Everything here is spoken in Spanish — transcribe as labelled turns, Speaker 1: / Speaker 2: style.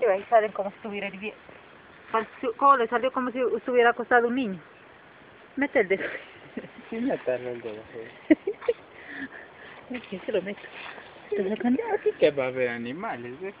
Speaker 1: Y ahí salen como si estuviera hirviendo. ¿Cómo le salió como si estuviera acostado un niño? Mete el dedo.
Speaker 2: Sí, meterle el dedo.
Speaker 1: Aquí se lo meto. Está
Speaker 2: Aquí que va a haber animales, ¿ves?